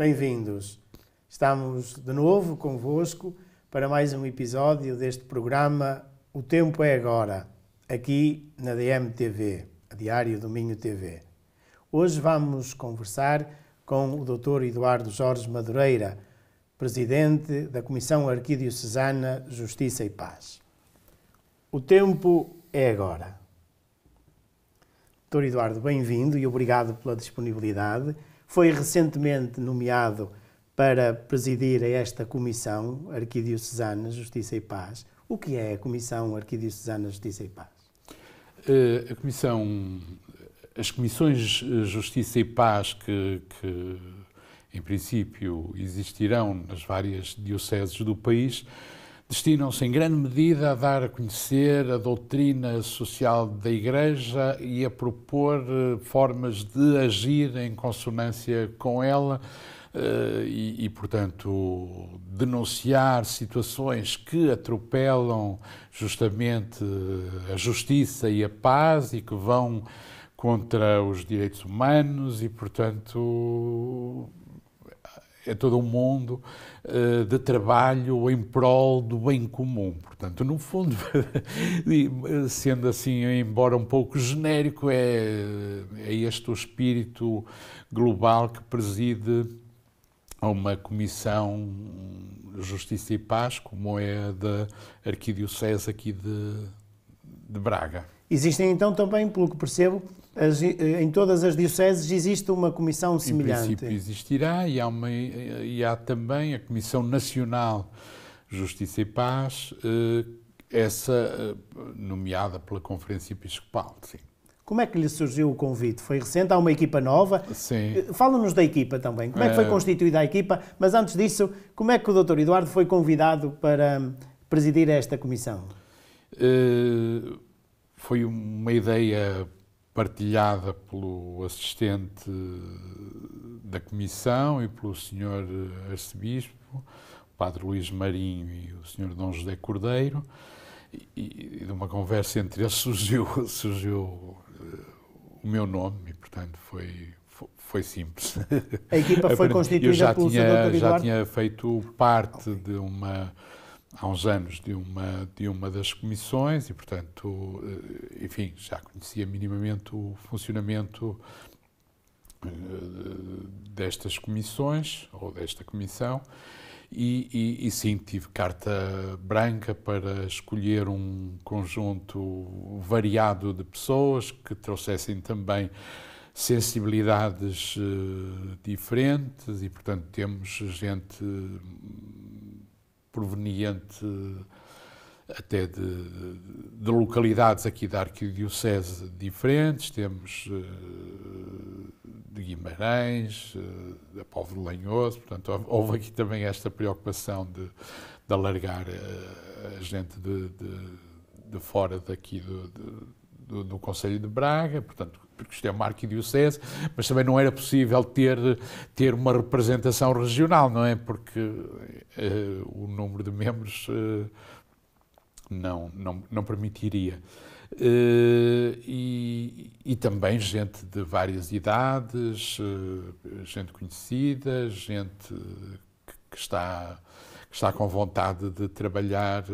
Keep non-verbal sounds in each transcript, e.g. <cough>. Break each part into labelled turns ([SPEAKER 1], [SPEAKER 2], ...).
[SPEAKER 1] bem-vindos. Estamos de novo convosco para mais um episódio deste programa O Tempo é Agora, aqui na DMTV, a Diário do Minho TV. Hoje vamos conversar com o Dr. Eduardo Jorge Madureira, presidente da Comissão Arquidiocesana Justiça e Paz. O tempo é agora. Dr. Eduardo, bem-vindo e obrigado pela disponibilidade. Foi recentemente nomeado para presidir esta Comissão Arquidiocesana Justiça e Paz. O que é a Comissão Arquidiocesana Justiça e Paz?
[SPEAKER 2] Eh, a Comissão, as Comissões Justiça e Paz que, que em princípio existirão nas várias dioceses do país, destinam-se em grande medida a dar a conhecer a doutrina social da Igreja e a propor eh, formas de agir em consonância com ela. Uh, e, e, portanto, denunciar situações que atropelam justamente a justiça e a paz e que vão contra os direitos humanos e, portanto, é todo um mundo uh, de trabalho em prol do bem comum. Portanto, no fundo, <laughs> sendo assim, embora um pouco genérico, é, é este o espírito global que preside a uma comissão Justiça e Paz, como é da Arquidiocese aqui de, de Braga.
[SPEAKER 1] Existem então também, pelo que percebo, as, em todas as dioceses existe uma comissão semelhante.
[SPEAKER 2] Em princípio existirá e há, uma, e há também a Comissão Nacional Justiça e Paz, eh, essa eh, nomeada pela Conferência Episcopal. Sim.
[SPEAKER 1] Como é que lhe surgiu o convite? Foi recente? Há uma equipa nova?
[SPEAKER 2] Sim.
[SPEAKER 1] Eh, fala-nos da equipa também. Como é que foi constituída a equipa? Mas antes disso, como é que o Dr. Eduardo foi convidado para presidir esta comissão?
[SPEAKER 2] Uh foi uma ideia partilhada pelo assistente da comissão e pelo senhor arcebispo, o padre Luís Marinho e o senhor Dom José Cordeiro, e, e de uma conversa entre eles <laughs> surgiu, surgiu uh, o meu nome e, portanto, foi, foi simples.
[SPEAKER 1] A equipa <laughs> foi constituída
[SPEAKER 2] Eu já
[SPEAKER 1] pelo
[SPEAKER 2] tinha, já tinha feito parte de uma há uns anos de uma, de uma das comissões e, portanto, eh, enfim, já conhecia minimamente o funcionamento eh, destas comissões ou desta comissão e, e, e, sim, tive carta branca para escolher um conjunto variado de pessoas que trouxessem também sensibilidades uh, diferentes e, portanto, temos gente proveniente até de, de, localidades aqui da Arquidiocese diferentes, temos uh, de Guimarães, uh, da Povo de Lanhoso, portanto houve aqui também esta preocupação de, de alargar a gente de, de, fora daqui do, do, do Conselho de Braga, portanto porque isto é uma arquidiocese, mas também não era possível ter, ter uma representação regional, não é? Porque uh, o número de membros uh, não, não, não permitiria. Uh, e, e, também gente de várias idades, gente conhecida, gente que, que, está, que está com vontade de trabalhar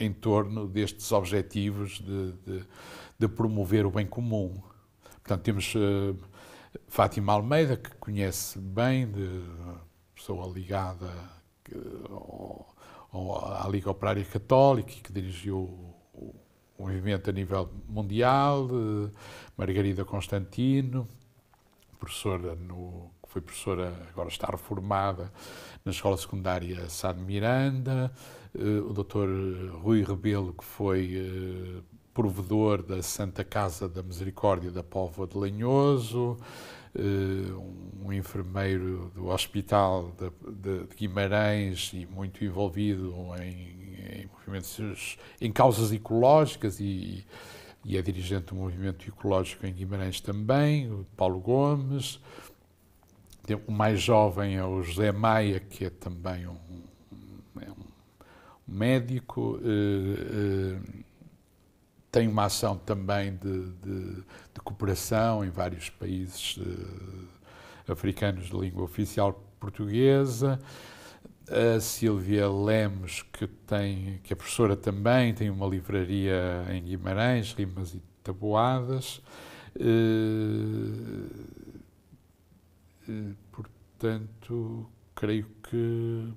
[SPEAKER 2] em torno destes objetivos de, de de promover o bem comum. Portanto, temos uh, Fátima Almeida, que conhece bem, de pessoa ligada ao, ao, à Liga Operária Católica, que dirigiu o, o movimento a nível mundial, Margarida Constantino, professora no, que foi professora, agora está reformada na Escola Secundária Sá de Miranda, uh, o doutor Rui Rebelo, que foi provedor da Santa Casa da Misericórdia da Póvoa de Lanhoso, eh, um enfermeiro do Hospital de, Guimarães e muito envolvido em, movimentos, em causas ecológicas e, e é dirigente do movimento ecológico em Guimarães também, o Paulo Gomes. O mais jovem é o José Maia, que é também um, é um médico. Uh, uh, tem uma ação também de, de, de cooperação em vários países uh, africanos de língua oficial portuguesa, a Silvia Lemos, que, tem, que é professora também, tem uma livraria em Guimarães, Rimas e Taboadas. Uh, uh, portanto, creio que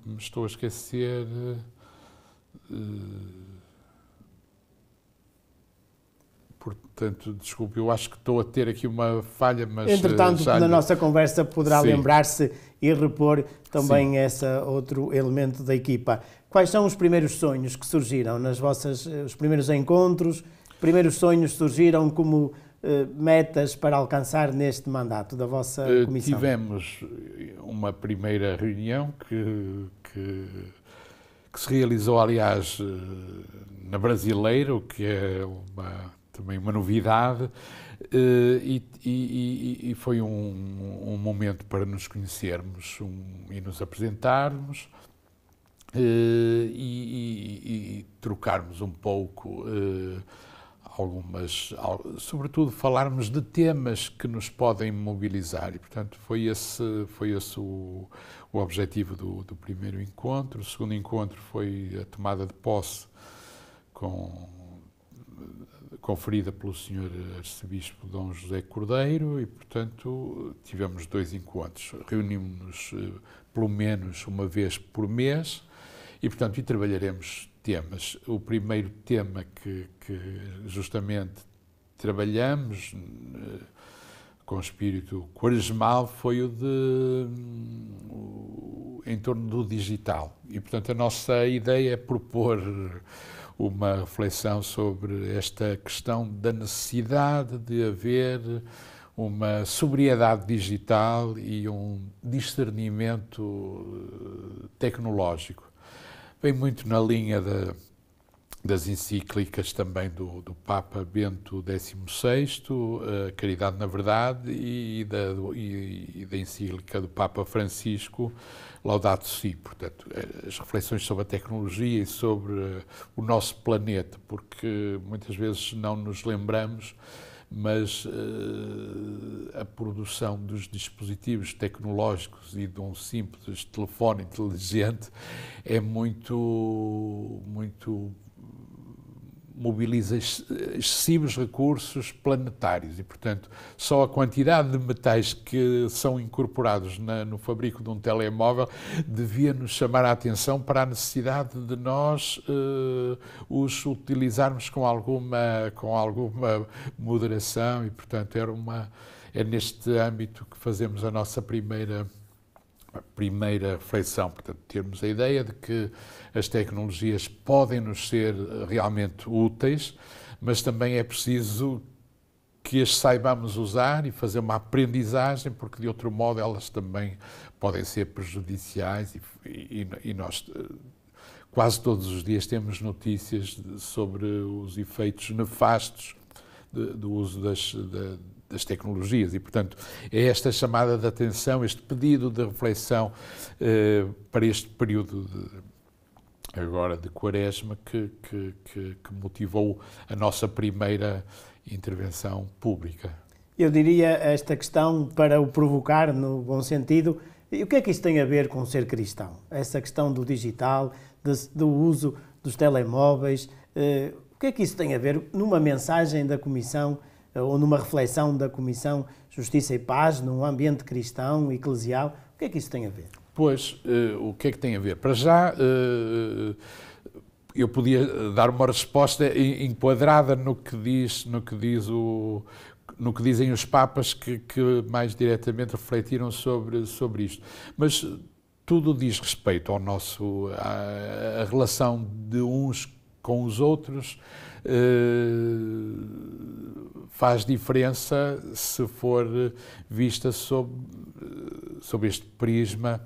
[SPEAKER 2] me estou a esquecer. Uh, Portanto, desculpe, eu acho que estou a ter aqui uma falha, mas.
[SPEAKER 1] Entretanto, já... na nossa conversa poderá lembrar-se e repor também Sim. esse outro elemento da equipa. Quais são os primeiros sonhos que surgiram nas vossas. os primeiros encontros? Primeiros sonhos surgiram como uh, metas para alcançar neste mandato da vossa comissão?
[SPEAKER 2] Tivemos uma primeira reunião que, que, que se realizou, aliás, na Brasileira, o que é uma também uma novidade, eh, e, e, e foi um, um, momento para nos conhecermos um, e nos apresentarmos eh, e, e, trocarmos um pouco eh, algumas, sobretudo falarmos de temas que nos podem mobilizar e portanto foi esse foi esse o, o objetivo do, do primeiro encontro. O segundo encontro foi a tomada de posse com conferida pelo Sr. Arcebispo Dom José Cordeiro e, portanto, tivemos dois encontros. Reunimos-nos eh, pelo menos uma vez por mês e, portanto, e trabalharemos temas. O primeiro tema que, que justamente trabalhamos eh, com espírito quaresmal foi o de o, em torno do digital. E, portanto, a nossa ideia é propor uma reflexão sobre esta questão da necessidade de haver uma sobriedade digital e um discernimento eh, tecnológico. Vem muito na linha da, das encíclicas também do, do Papa Bento XVI, a Caridade na Verdade, e da, e, e da encíclica do Papa Francisco, Laudato Si, portanto, eh, as reflexões sobre a tecnologia e sobre eh, o nosso planeta, porque muitas vezes não nos lembramos, mas uh, a produção dos dispositivos tecnológicos e de um simples telefone inteligente é muito, muito mobiliza excessivos recursos planetários e, portanto, só a quantidade de metais que são incorporados na, no fabrico de um telemóvel devia nos chamar a atenção para a necessidade de nós uh, os utilizarmos com alguma, com alguma moderação e, portanto, era uma, é neste âmbito que fazemos a nossa primeira primeira reflexão, portanto, termos a ideia de que as tecnologias podem nos ser realmente úteis, mas também é preciso que as saibamos usar e fazer uma aprendizagem, porque de outro modo elas também podem ser prejudiciais e, e, e nós quase todos os dias temos notícias sobre os efeitos nefastos do uso das, das tecnologias e, portanto, é esta chamada de atenção, este pedido de reflexão eh, para este período de, agora de quaresma que, que, que, que motivou a nossa primeira intervenção pública.
[SPEAKER 1] Eu diria esta questão para o provocar no bom sentido. E o que é que isso tem a ver com ser cristão? Essa questão do digital, de, do uso dos telemóveis, eh, o que é que isso tem a ver numa mensagem da Comissão ou numa reflexão da Comissão Justiça e Paz, num ambiente cristão, eclesial. O que é que isso tem a ver?
[SPEAKER 2] Pois, uh, o que é que tem a ver? Para já, uh, eu podia dar uma resposta enquadrada no que diz, no que diz o, no que dizem os papas que, que, mais diretamente refletiram sobre, sobre isto. Mas tudo diz respeito ao nosso, à, à relação de uns com os outros, eh, faz diferença se for vista sob, sob este prisma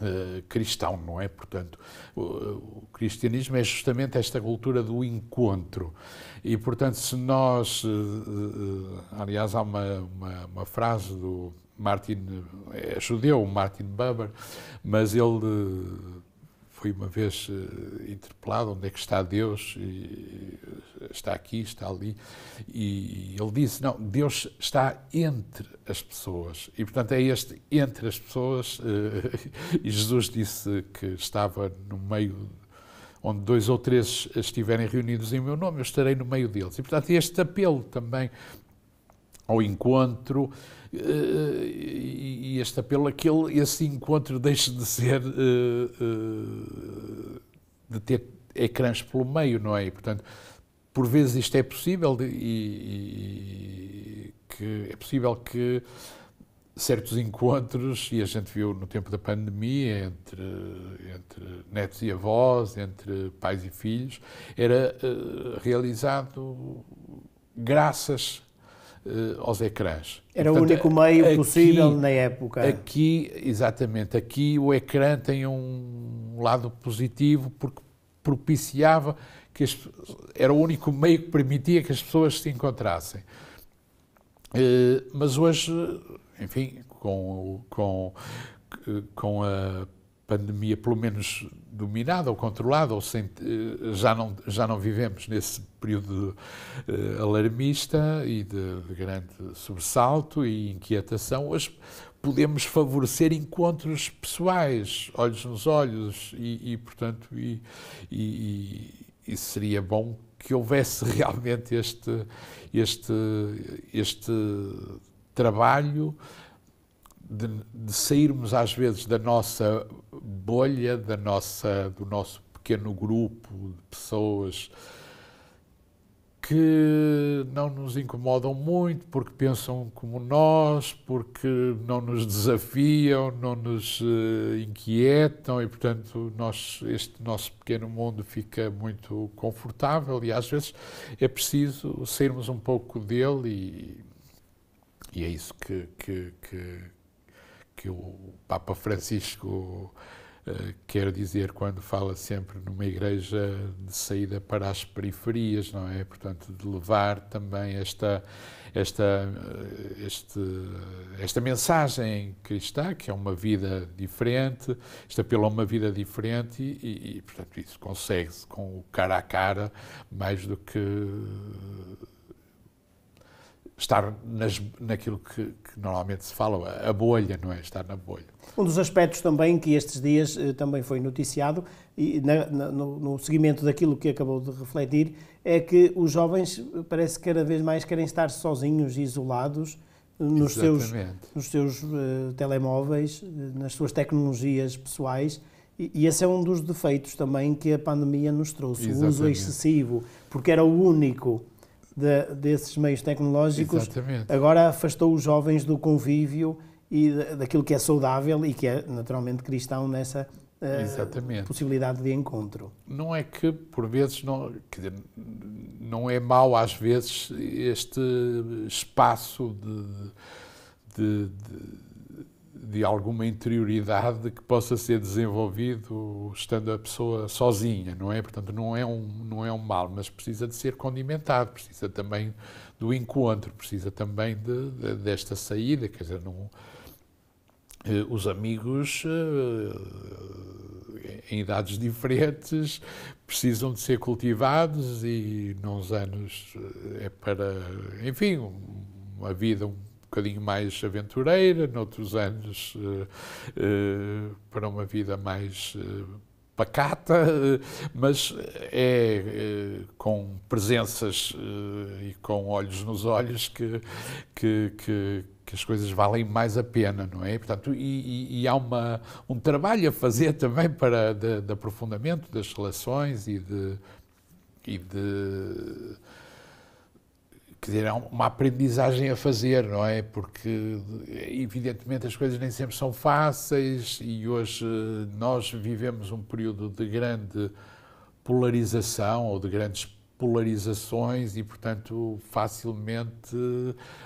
[SPEAKER 2] uh, cristão, não é? Portanto, o, cristianismo é justamente esta cultura do encontro. E, portanto, se nós. Aliás, há uma, uma, uma, frase do Martin. É judeu, Martin Buber, mas ele foi uma vez uh, interpelado onde é que está Deus está aqui, está ali. E ele disse: não, Deus está entre as pessoas. E, portanto, é este entre as pessoas. <laughs> E Jesus disse que estava no meio onde dois ou três estiverem reunidos em meu nome, eu estarei no meio deles. E, portanto, este apelo também ao encontro eh, e este apelo a que ele, esse encontro deixe de ser eh, eh, de ter ecrãs pelo meio, não é? E, portanto, por vezes isto é possível e, e que é possível que certos encontros, e a gente viu no tempo da pandemia, entre, entre netos e avós, entre pais e filhos, era uh, realizado graças uh, aos ecrãs.
[SPEAKER 1] Era Portanto, o único meio aqui, possível na época.
[SPEAKER 2] Aqui, exatamente, aqui o ecrã tem um lado positivo porque propiciava que as, era o único meio que permitia que as pessoas se encontrassem. Uh, mas hoje enfim, com, com, com a pandemia pelo menos dominada ou controlada, ou sem, já, não, já não vivemos nesse período uh, alarmista e de, de, grande sobressalto e inquietação, hoje podemos favorecer encontros pessoais, olhos nos olhos, e, e portanto, e, e, e, seria bom que houvesse <laughs> realmente este, este, este trabalho de, de, sairmos às vezes da nossa bolha, da nossa, do nosso pequeno grupo de pessoas que não nos incomodam muito porque pensam como nós, porque não nos desafiam, não nos uh, inquietam e, portanto, nós, este nosso pequeno mundo fica muito confortável e às vezes é preciso sairmos um pouco dele e e é isso que, que, que, que o Papa Francisco uh, quer dizer quando fala sempre numa igreja de saída para as periferias, não é? Portanto, de levar também esta, esta, eh, este, esta mensagem cristã, que é uma vida diferente, este apelo a uma vida diferente, e, e portanto, isso consegue-se com o cara a cara mais do que estar nas, naquilo que, que, normalmente se fala, a bolha, não é? Estar na bolha.
[SPEAKER 1] Um dos aspectos também que estes dias eh, também foi noticiado, e na, na, no, no, seguimento daquilo que acabou de refletir, é que os jovens eh, parece que cada vez mais querem estar sozinhos e isolados eh, nos seus, nos seus uh, telemóveis, nas suas tecnologias pessoais. E, e esse é um dos defeitos também que a pandemia nos trouxe, Exatamente. o uso excessivo, porque era o único de, desses meios tecnológicos, Exatamente. agora afastou os jovens do convívio e daquilo que é saudável e que é naturalmente cristão nessa uh, possibilidade de encontro.
[SPEAKER 2] Não é que por vezes não, dizer, não é mau às vezes este espaço de, de, de de alguma interioridade que possa ser desenvolvido estando a pessoa sozinha, não é? Portanto, não é um, não é um mal, mas precisa de ser condimentado, precisa também do encontro, precisa também de, de, desta saída, quer dizer, não, eh, os amigos eh, em idades diferentes precisam de ser cultivados e nos anos eh, é para, enfim, uma vida um bocadinho mais aventureira, noutros anos uh, uh, para uma vida mais uh, pacata, mas é com presenças e com olhos nos olhos que, que, que, que, as coisas valem mais a pena, não é? Portanto, e, e há uma, um trabalho a fazer também para de, de aprofundamento das relações e de, e de quer dizer, é uma aprendizagem a fazer, não é? Porque, evidentemente, as coisas nem sempre são fáceis e hoje nós vivemos um período de grande polarização ou de grandes polarizações e, portanto, facilmente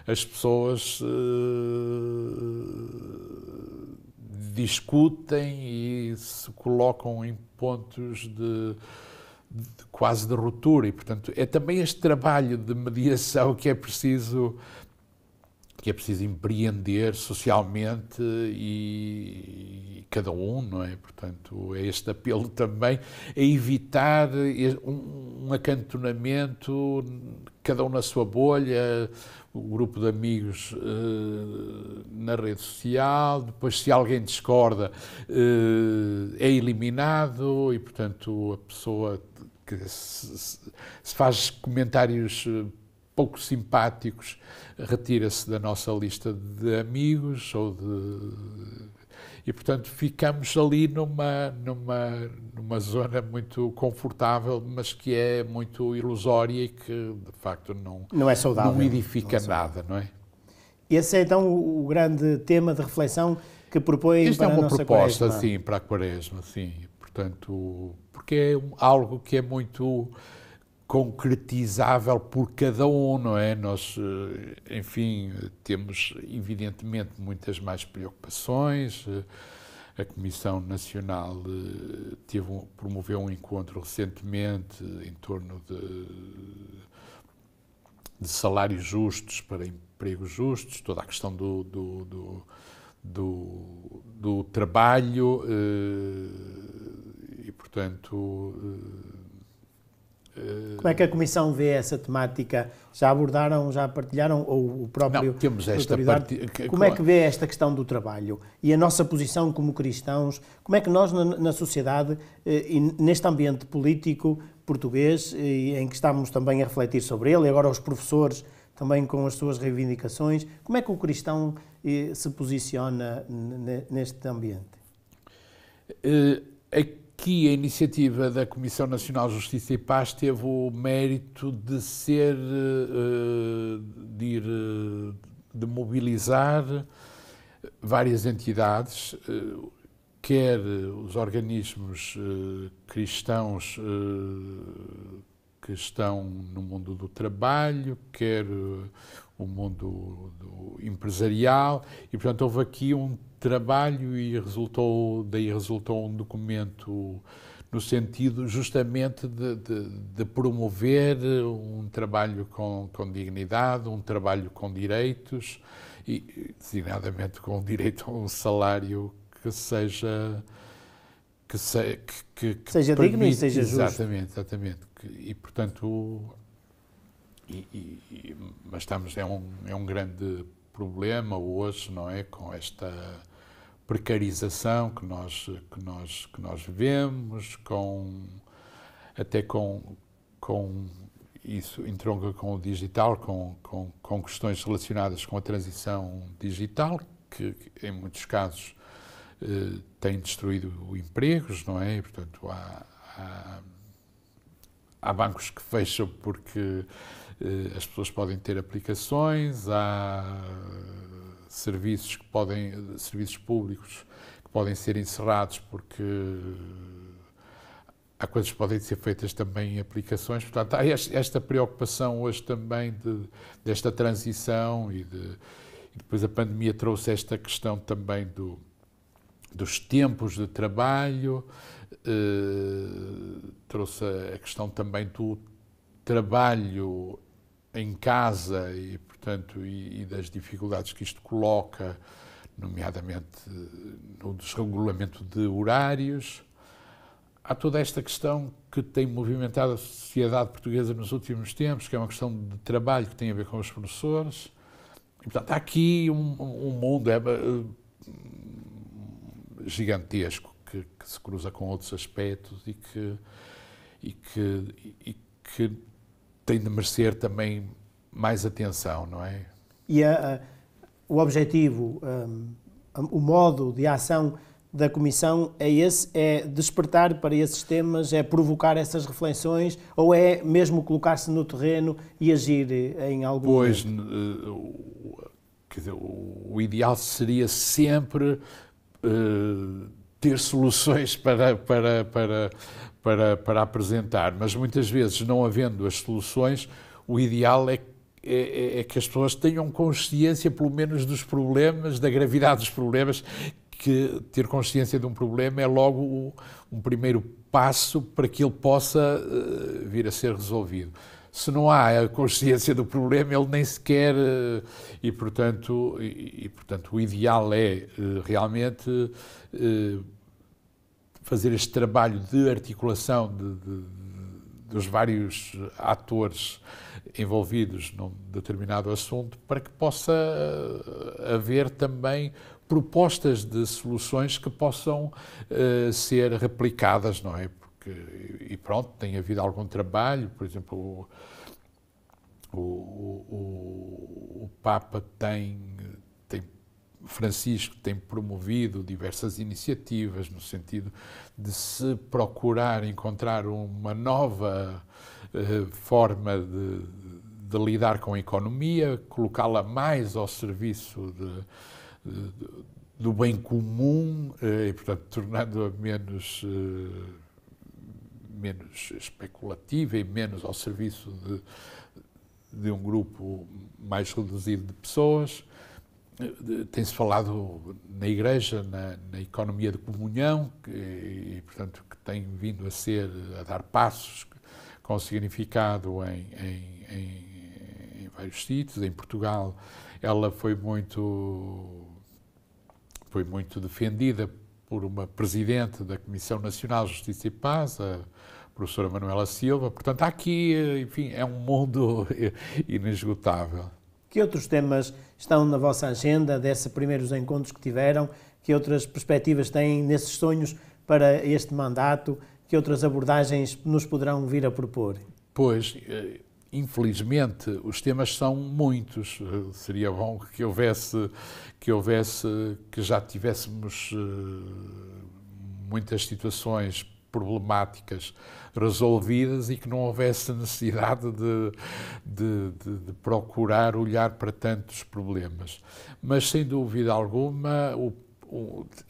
[SPEAKER 2] as pessoas uh, discutem e se colocam em pontos de de, quase de ruptura. E, portanto, é também este trabalho de mediação que é preciso que é preciso empreender socialmente e, e, cada um, não é? Portanto, é este apelo também a evitar um, um acantonamento, cada um na sua bolha, o grupo de amigos uh, na rede social, depois se alguém discorda uh, é eliminado e, portanto, a pessoa que se, se faz comentários eh, pouco simpáticos retira-se da nossa lista de amigos ou de e portanto ficamos ali numa numa numa zona muito confortável mas que é muito ilusória e que de facto não
[SPEAKER 1] não é saudável.
[SPEAKER 2] não edifica não é nada não é?
[SPEAKER 1] Esse é então o grande tema de reflexão que propõe
[SPEAKER 2] Esta
[SPEAKER 1] para
[SPEAKER 2] é uma proposta
[SPEAKER 1] quaresma.
[SPEAKER 2] sim para a quaresma sim. Portanto porque é algo que é muito concretizável por cada um, não é? Nós, eh, enfim, temos evidentemente muitas mais preocupações. Eh, a Comissão Nacional eh, teve, promoveu um encontro recentemente em torno de, de salários justos para empregos justos, toda a questão do, do, do, do, do trabalho portanto,
[SPEAKER 1] como é que a Comissão vê essa temática? Já abordaram, já partilharam, ou o próprio
[SPEAKER 2] Não, temos esta
[SPEAKER 1] parte... Como é que vê esta questão do trabalho? E a nossa posição como cristãos, como é que nós na, na sociedade eh, e neste ambiente político português, em que estamos também a refletir sobre ele, e agora os professores também com as suas reivindicações, como é que o cristão eh, se posiciona neste ambiente?
[SPEAKER 2] É Aqui a iniciativa da Comissão Nacional de Justiça e Paz teve o mérito de ser, eh, de ir, eh, de mobilizar várias entidades, eh, quer os organismos cristãos que estão no mundo do trabalho, quer o mundo empresarial, e portanto houve aqui um trabalho e resultou, daí resultou um documento no sentido justamente de, de, de promover um trabalho com, com, dignidade, um trabalho com direitos e, designadamente, com direito a um salário que seja que, se, que,
[SPEAKER 1] que seja permite, digno e seja
[SPEAKER 2] exatamente,
[SPEAKER 1] justo.
[SPEAKER 2] Exatamente, exatamente. E, portanto, e, e, mas estamos, é um, é um grande problema hoje, não é, com esta precarização que nós, que nós, que nós vemos, com, até com, com isso entronca com o digital, com, com, com questões relacionadas com a transição digital, que em muitos casos eh, tem destruído empregos, não é? portanto, há, há, há, bancos que fecham porque as pessoas podem ter aplicações, há serviços que podem, serviços públicos que podem ser encerrados porque há coisas que podem ser feitas também em aplicações. Portanto, há esta preocupação hoje também de, desta transição e, de, e depois a pandemia trouxe esta questão também do, dos tempos de trabalho, eh, trouxe a questão também do trabalho em casa e, portanto, e, e, das dificuldades que isto coloca, nomeadamente no desregulamento de horários. Há toda esta questão que tem movimentado a sociedade portuguesa nos últimos tempos, que é uma questão de trabalho que tem a ver com os professores. E, portanto, há aqui um, um mundo é, gigantesco que, que, se cruza com outros aspectos e que, e que, e que tem de merecer também mais atenção, não é?
[SPEAKER 1] E a, a, o objetivo, um, o modo de ação da Comissão é esse, é despertar para esses temas, é provocar essas reflexões ou é mesmo colocar-se no terreno e agir em algum
[SPEAKER 2] Pois, quer dizer, o ideal seria sempre uh, ter soluções para, para, para, para, para apresentar, mas muitas vezes, não havendo as soluções, o ideal é, é, é que as pessoas tenham consciência, pelo menos, dos problemas, da gravidade dos problemas, que ter consciência de um problema é logo um primeiro passo para que ele possa vir a ser resolvido se não há a consciência do problema, ele nem sequer. Eh, e, portanto, e, e portanto o ideal é eh, realmente eh, fazer este trabalho de articulação de, de, dos vários atores envolvidos num determinado assunto para que possa haver também propostas de soluções que possam uh, ser replicadas, não é? E pronto, tem havido algum trabalho, por exemplo, o, o, o Papa tem, tem, Francisco tem promovido diversas iniciativas no sentido de se procurar encontrar uma nova uh, forma de, de, lidar com a economia, colocá-la mais ao serviço de, de, do bem comum uh, e, portanto, tornando-a menos uh, menos especulativa e menos ao serviço de, de um grupo mais reduzido de pessoas. Tem-se falado na Igreja, na, na, economia de comunhão, que, e, portanto, que tem vindo a ser, a dar passos com significado em, em, em, em vários sítios. Em Portugal, ela foi muito, foi muito defendida por uma presidente da Comissão Nacional de Justiça e Paz, a professora Manuela Silva. Portanto, aqui, enfim, é um mundo <laughs> inesgotável.
[SPEAKER 1] Que outros temas estão na vossa agenda desses primeiros encontros que tiveram? Que outras perspectivas têm nesses sonhos para este mandato? Que outras abordagens nos poderão vir a propor?
[SPEAKER 2] Pois, eh, infelizmente, os temas são muitos. Seria bom que houvesse, que houvesse, que já tivéssemos eh, muitas situações problemáticas resolvidas e que não houvesse necessidade de, de, de, de, procurar olhar para tantos problemas. Mas, sem dúvida alguma, o,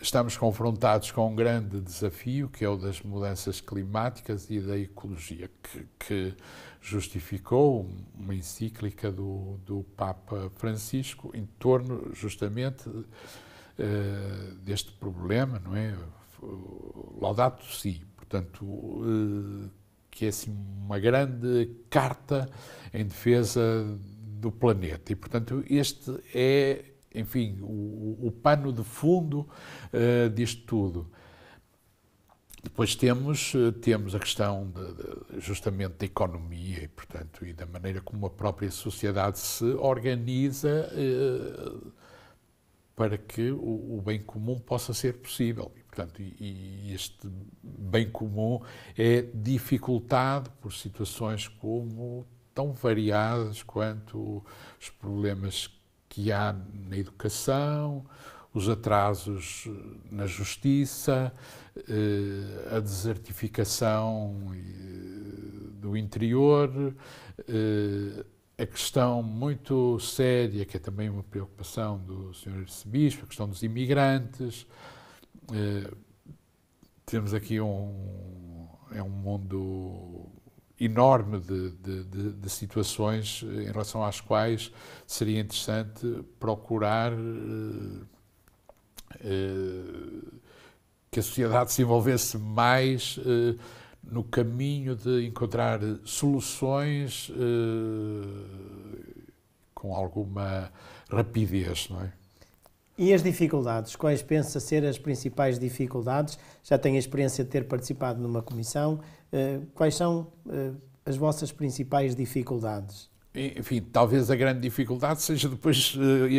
[SPEAKER 2] estamos confrontados com um grande desafio, que é o das mudanças climáticas e da ecologia, que justificou uma encíclica do, do Papa Francisco em torno justamente uh, deste problema, não é? Laudato Si, portanto, uh, que é assim uma grande carta em defesa do planeta. E, portanto, este é, enfim, o, o pano de fundo uh, disto tudo. Depois temos, eh, temos a questão de, de, justamente da economia e, portanto, e da maneira como a própria sociedade se organiza eh, para que o, o, bem comum possa ser possível. E, portanto, e, e este bem comum é dificultado por situações como tão variadas quanto os problemas que há na educação, os atrasos na justiça, eh, a desertificação eh, do interior, eh, a questão muito séria, que é também uma preocupação do Sr. Arcebispo, a questão dos imigrantes. Temos aqui um, é um mundo enorme de, de, de, de, situações em relação às quais seria interessante procurar que a sociedade se envolvesse mais no caminho de encontrar soluções com alguma rapidez, não é?
[SPEAKER 1] E as dificuldades? Quais pensa ser as principais dificuldades? Já tem a experiência de ter participado numa comissão. Quais são as vossas principais dificuldades?
[SPEAKER 2] Enfim, talvez a grande dificuldade seja depois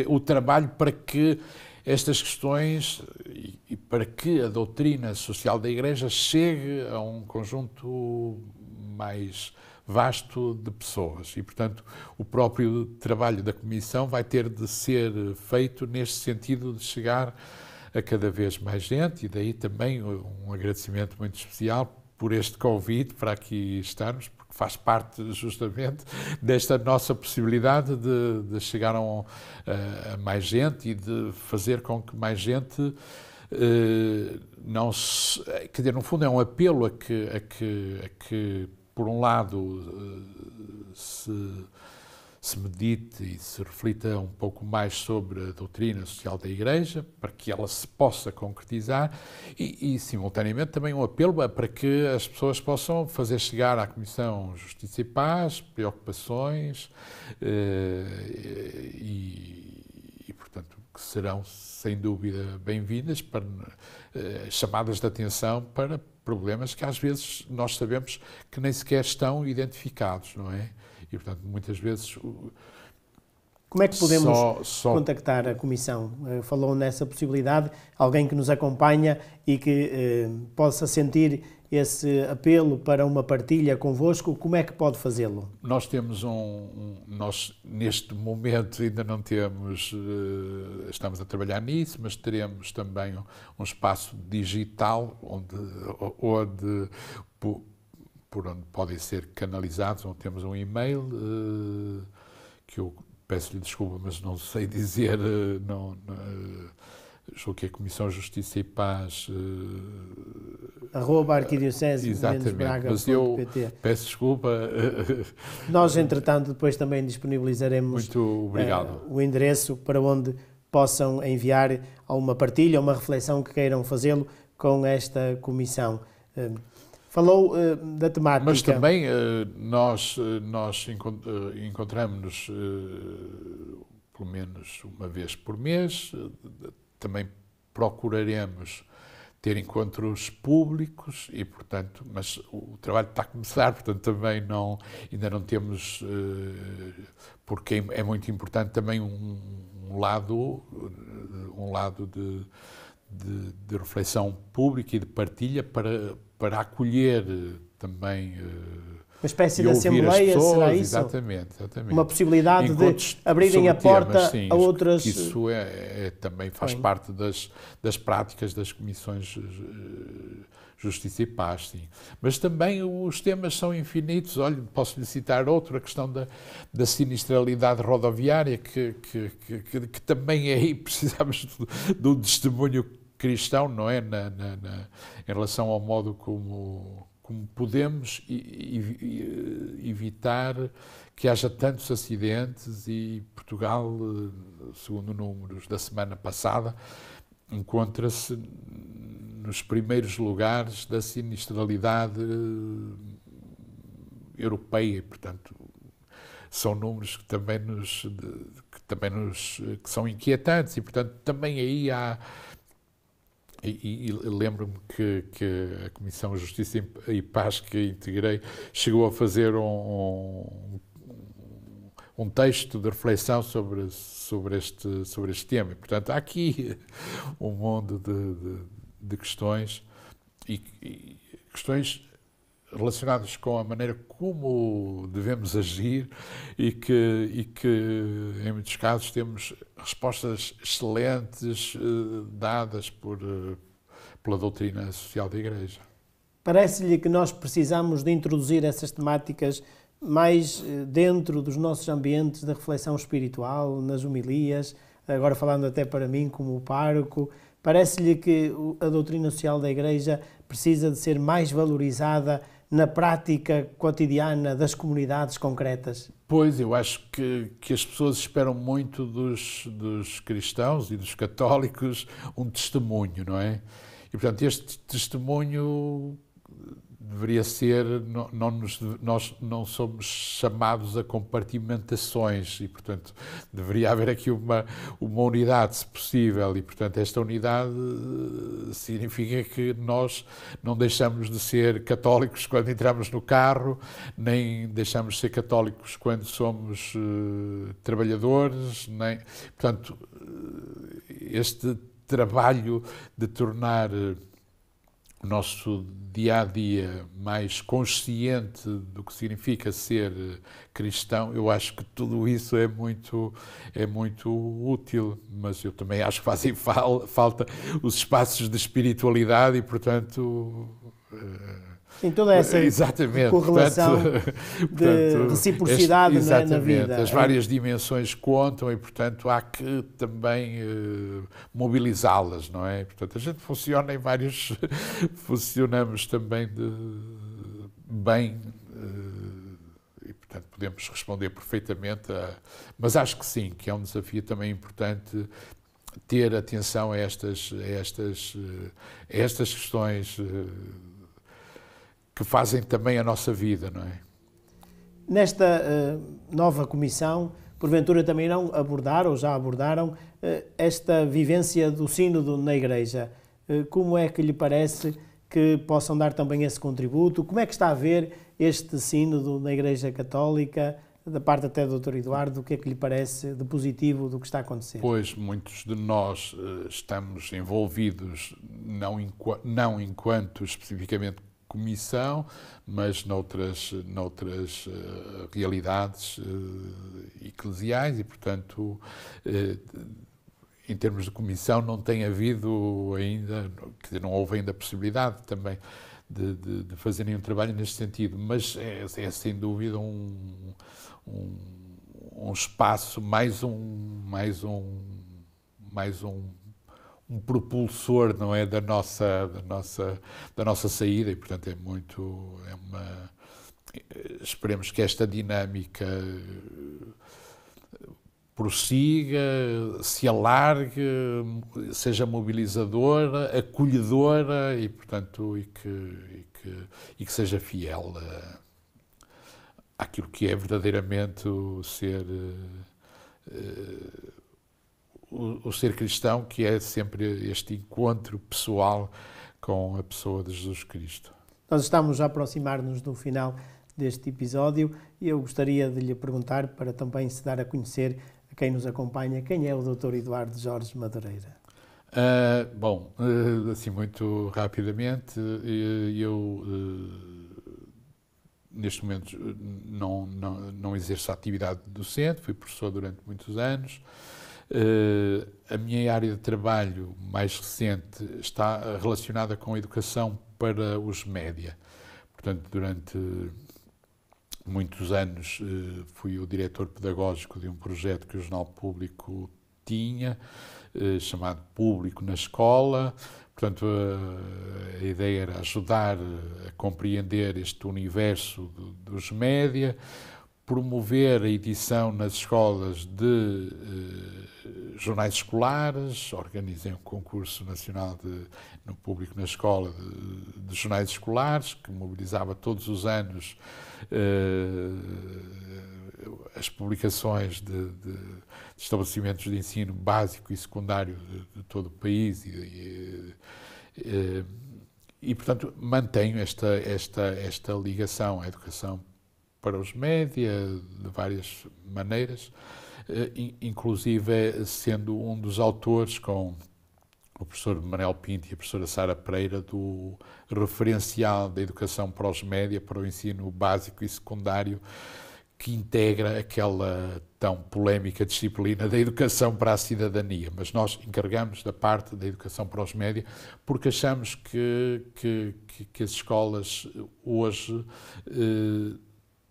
[SPEAKER 2] o trabalho para que estas questões e, e para que a doutrina social da Igreja chegue a um conjunto mais vasto de pessoas. E, portanto, o próprio trabalho da Comissão vai ter de ser feito neste sentido de chegar a cada vez mais gente. E daí também um agradecimento muito especial por este convite para aqui estarmos, faz parte justamente desta nossa possibilidade de, de chegar a, um, a, mais gente e de fazer com que mais gente eh, não se. Quer dizer, no fundo, é um apelo a que, a que, a que por um lado, eh, se, se medite e se reflita um pouco mais sobre a doutrina social da Igreja, para que ela se possa concretizar e, e simultaneamente, também um apelo para que as pessoas possam fazer chegar à Comissão Justiça e Paz preocupações eh, e, e, portanto, que serão, sem dúvida, bem-vindas para eh, chamadas de atenção para problemas que às vezes nós sabemos que nem sequer estão identificados, não é? E, portanto, muitas vezes.
[SPEAKER 1] Como é que podemos só, só... contactar a Comissão? Eh, falou nessa possibilidade, alguém que nos acompanha e que eh, possa sentir esse apelo para uma partilha convosco, como é que pode fazê-lo?
[SPEAKER 2] Nós temos um, um, nós neste momento ainda não temos, uh, estamos a trabalhar nisso, mas teremos também um, um espaço digital onde, onde por, onde podem ser canalizados, onde temos um e-mail uh, que eu peço-lhe desculpa, mas não sei <laughs> dizer, uh, não, julgo que a Comissão Justiça e Paz.
[SPEAKER 1] Uh, Arroba Arquidiocese
[SPEAKER 2] Exatamente, Braga. Mas eu peço desculpa. <laughs>
[SPEAKER 1] Nós, entretanto, depois também disponibilizaremos. Uh, o endereço para onde possam enviar uma partilha, uma reflexão que queiram fazê-lo com esta comissão. Uh, falou da temática.
[SPEAKER 2] Mas também nós, nós encontramos-nos pelo menos uma vez por mês, também procuraremos ter encontros públicos e, portanto, mas o trabalho está a começar, portanto, também não, ainda não temos, eh, porque é muito importante também um, um lado, um lado de, de, de, reflexão pública e de partilha para, para acolher também eh,
[SPEAKER 1] uma espécie de assembleia, pessoas, será isso?
[SPEAKER 2] Exatamente, exatamente.
[SPEAKER 1] Uma possibilidade Encontros de abrirem a porta temas, sim, a outras.
[SPEAKER 2] Isso é, é também faz parte das, das práticas das comissões eh, Justiça e Paz, sim. Mas também os temas são infinitos. Olha, posso-lhe citar outro, a questão da, da sinistralidade rodoviária, que, que, que, que também aí <laughs> precisamos de um testemunho cristão, não é? Na, na, na, em relação ao modo como como podemos evitar que haja tantos acidentes e Portugal, segundo números da semana passada, encontra-se nos primeiros lugares da sinistralidade europeia, portanto são números que também nos que também nos que são inquietantes e portanto também aí há e, e lembro-me que, que, a Comissão Justiça e Paz que integrei chegou a fazer um, um, texto de reflexão sobre, sobre, este, sobre este tema. E, portanto, há aqui um mundo de, de, de questões e, e questões relacionadas com a maneira como devemos agir e que, e que em muitos casos, temos respostas excelentes uh, dadas por, uh, pela doutrina social da Igreja.
[SPEAKER 1] Parece-lhe que nós precisamos de introduzir essas temáticas mais uh, dentro dos nossos ambientes de reflexão espiritual, nas homilias, agora falando até para mim como pároco, parece-lhe que a doutrina social da Igreja precisa de ser mais valorizada na prática cotidiana das comunidades concretas?
[SPEAKER 2] Pois, eu acho que, que as pessoas esperam muito dos, dos cristãos e dos católicos um testemunho, não é? E, portanto, este testemunho deveria ser, não, não nos, nós não somos chamados a compartimentações e, portanto, deveria haver aqui uma, uma unidade, se possível, e, portanto, esta unidade eh, significa que nós não deixamos de ser católicos quando entramos no carro, nem deixamos de ser católicos quando somos uh, trabalhadores, nem, portanto, este trabalho de tornar o nosso dia a dia mais consciente do que significa ser cristão, eu acho que tudo isso é muito é muito útil, mas eu também acho que fazem falta os espaços de espiritualidade e, portanto,
[SPEAKER 1] uh, Sim, toda essa exatamente. correlação portanto, de portanto, reciprocidade este, na, na, vida.
[SPEAKER 2] As várias dimensões contam e, portanto, há que também uh, mobilizá-las, não é? Portanto, a gente funciona em vários... <laughs> funcionamos também de, bem uh, e, portanto, podemos responder perfeitamente, a, mas acho que sim, que é um desafio também importante ter atenção a estas, a estas, a estas questões eh, que fazem também a nossa vida, não é?
[SPEAKER 1] Nesta uh, nova comissão, porventura também irão abordar, ou já abordaram, uh, esta vivência do sínodo na Igreja. Uh, como é que lhe parece que possam dar também esse contributo? Como é que está a ver este sínodo na Igreja Católica? da parte até do Dr. Eduardo, o que é que lhe parece de positivo do que está a acontecer?
[SPEAKER 2] Pois, muitos de nós estamos envolvidos, não, não enquanto especificamente comissão, mas noutras, noutras uh, realidades uh, eclesiais e, portanto, em termos de comissão não tem havido ainda, quer dizer, não houve ainda possibilidade também de, de, de trabalho neste sentido, mas é, é sem dúvida um, um, um, espaço, mais um, mais um, mais um, um propulsor, não é, da nossa, da nossa, da nossa saída e, portanto, é muito, é uma, esperemos que esta dinâmica prossiga, se alargue, seja mobilizadora, acolhedora e, portanto, e que, e que, e que seja fiel a, àquilo que é verdadeiramente ser, uh, o, o ser cristão, que é sempre este encontro pessoal com a pessoa de Jesus Cristo.
[SPEAKER 1] Nós estamos a aproximar-nos do final deste episódio e eu gostaria de lhe perguntar, para também se dar a conhecer a quem nos acompanha, quem é o Dr. Eduardo Jorge Madureira?
[SPEAKER 2] Uh, bom, uh, assim muito rapidamente, eu neste momento não, não, não exerço a atividade docente, fui professor durante muitos anos. A minha área de trabalho mais recente está relacionada com a educação para os média. Portanto, durante muitos anos eh, fui o diretor pedagógico de um projeto que o Jornal Público tinha, eh, chamado Público na Escola. Portanto, a, ideia era ajudar a compreender este universo dos média, promover a edição nas escolas de eh, jornais escolares, organizei um concurso nacional de, no público na escola de, de jornais escolares, que mobilizava todos os anos eh, as publicações de, de, estabelecimentos de ensino básico e secundário de, todo o país e, e, eh, e, portanto, mantenho esta, esta, esta ligação à educação para os média de várias maneiras, eh, inclusive sendo um dos autores com o professor Manel Pinto e a professora Sara Pereira do referencial da educação para os média, para o ensino básico e secundário, que integra aquela tão polémica disciplina da educação para a cidadania. Mas nós encargamos da parte da educação para os média porque achamos que, que, que as escolas hoje eh,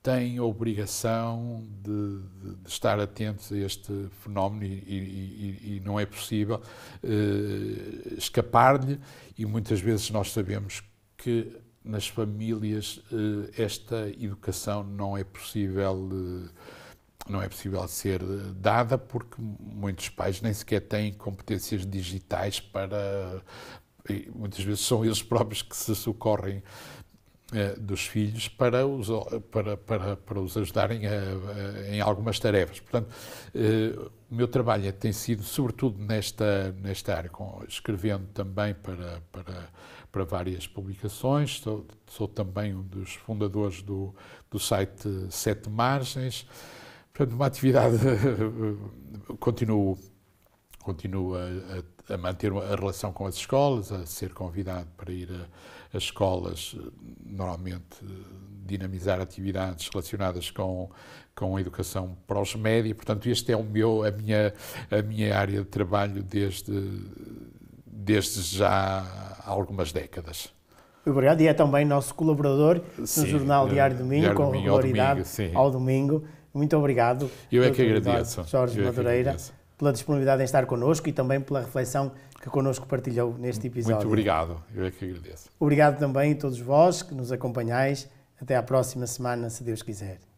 [SPEAKER 2] têm a obrigação de, de, de, estar atentos a este fenómeno e, e, e não é possível uh, escapar-lhe. E muitas vezes nós sabemos que nas famílias uh, esta educação não é possível uh, não é possível ser dada porque muitos pais nem sequer têm competências digitais para muitas vezes são eles próprios que se socorrem eh, dos filhos para os, para, para, para os ajudarem a, a, em algumas tarefas. Portanto, eh, o meu trabalho tem sido, sobretudo nesta, nesta área, com, escrevendo também para, para, para várias publicações, sou, sou também um dos fundadores do, do site Sete Margens. Portanto, uma atividade, <laughs> continuo, continuo a, a, manter a relação com as escolas, a ser convidado para ir a as escolas normalmente dinamizar atividades relacionadas com, com a educação para os médios. Portanto, este é o meu, a, minha, a minha área de trabalho desde, desde já há algumas décadas.
[SPEAKER 1] Obrigado. E é também nosso colaborador sim, no Jornal Diário Domingo, Diário com domingo, regularidade ao domingo, ao domingo. Muito obrigado.
[SPEAKER 2] Eu é que agradeço.
[SPEAKER 1] Jorge Eu Madureira, é pela disponibilidade em estar connosco e também pela reflexão que connosco partilhou neste episódio.
[SPEAKER 2] Muito obrigado, eu é que agradeço.
[SPEAKER 1] Obrigado também a todos vós que nos acompanhais. Até à próxima semana, se Deus quiser.